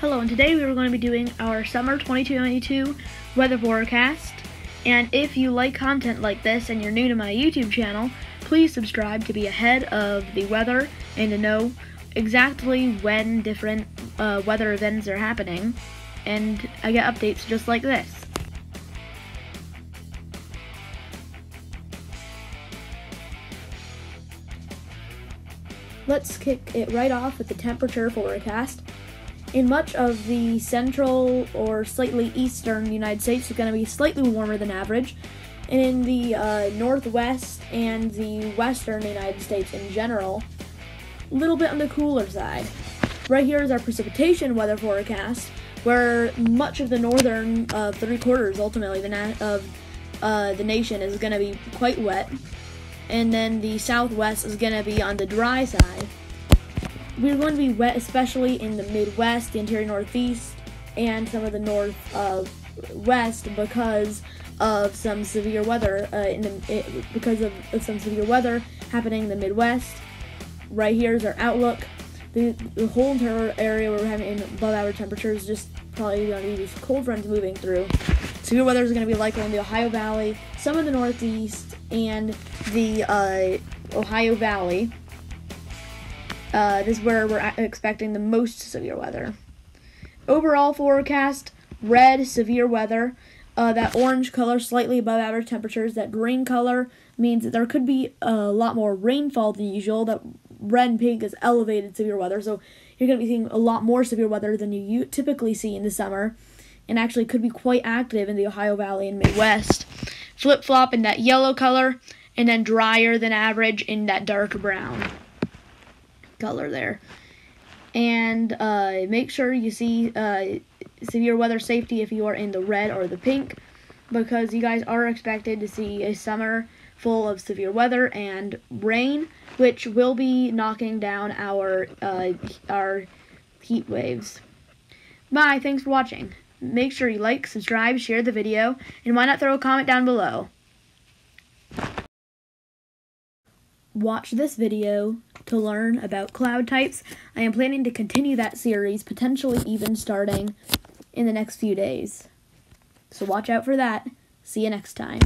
today we are going to be doing our summer 2022 weather forecast. And if you like content like this and you're new to my YouTube channel, please subscribe to be ahead of the weather and to know exactly when different uh, weather events are happening. And I get updates just like this. Let's kick it right off with the temperature forecast. In much of the central or slightly eastern United States, it's going to be slightly warmer than average. And in the uh, northwest and the western United States in general, a little bit on the cooler side. Right here is our precipitation weather forecast, where much of the northern uh, three quarters, ultimately, the of uh, the nation is going to be quite wet and then the southwest is going to be on the dry side. We're going to be wet, especially in the Midwest, the interior Northeast, and some of the Northwest uh, West because of some severe weather. Uh, in the it, because of, of, some severe weather happening in the Midwest. Right here is our outlook. The, the whole entire area where we're having above average temperatures just probably going to be these cold fronts moving through. Severe weather is going to be likely in the Ohio Valley, some of the Northeast, and the uh, Ohio Valley. Uh, this is where we're expecting the most severe weather. Overall forecast red, severe weather. Uh, that orange color, slightly above average temperatures. That green color means that there could be a lot more rainfall than usual. That red and pink is elevated severe weather. So you're going to be seeing a lot more severe weather than you typically see in the summer. And actually could be quite active in the Ohio Valley and Midwest. Flip flop in that yellow color and then drier than average in that dark brown color there. And uh, make sure you see uh, severe weather safety if you are in the red or the pink because you guys are expected to see a summer full of severe weather and rain, which will be knocking down our uh, our heat waves. Bye. Thanks for watching. Make sure you like, subscribe, share the video, and why not throw a comment down below. watch this video to learn about cloud types. I am planning to continue that series, potentially even starting in the next few days. So watch out for that. See you next time.